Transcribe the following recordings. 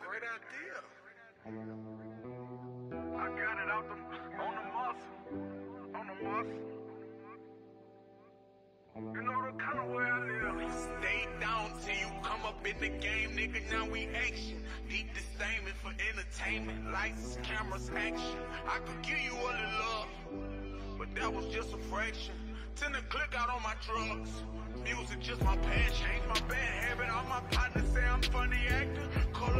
that deal. I got it out the, on the muscle. On the muscle. You know the kind of way I live. Stay down till you come up in the game, nigga. Now we action. Deep disdainment for entertainment. Lights, cameras, action. I could give you all the love, but that was just a fraction. Tend to click out on my drugs. Music just my passion. Ain't my bad habit. All my partners say I'm funny acting. Color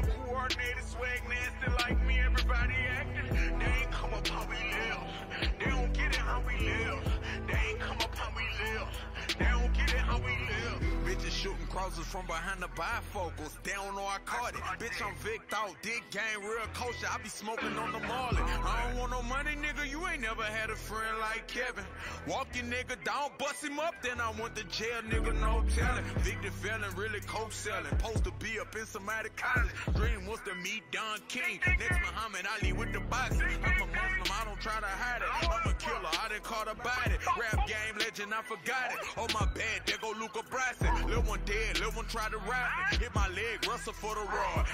crosses from behind the bifocals. They don't know I caught it. Bitch, I'm Vic out. Dick gang, real kosher. I be smoking on the Marlin. I don't want no money, nigga. You ain't never had a friend like Kevin. Walk your nigga down, bust him up, then I went to jail, nigga. No telling. Vic the felon, really coke selling. Supposed to be up in somebody college. Dream was to meet Don King. Next Muhammad Ali with the boxing. I'm a Muslim, I don't try to hide it. I'm a killer, I done caught a body. Rap game legend, I forgot it. Oh my bad, there go Luca Brasi. Lil' one dead, lil' one tried to rap me. Hit my leg, Russell for the rod.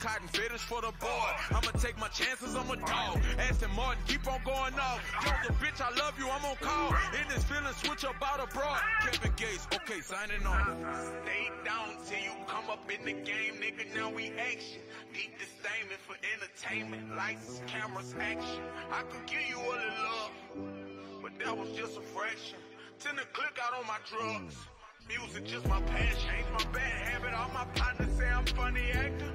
cotton finish for the board. I'ma take my chances, I'm a dog. Aston Martin, keep on going off. Yo, the bitch, I love you, I'm on call. In this feeling, switch about abroad. Kevin Gates, okay, signing off. Stay down till you come up in the game, nigga. Now we action. Deep disdainment for entertainment. Lights, cameras, action. I could give you all the love, but that was just a fraction. Tend to click out on my drugs. Music just my passion, ain't my bad habit. All my partners say I'm funny acting.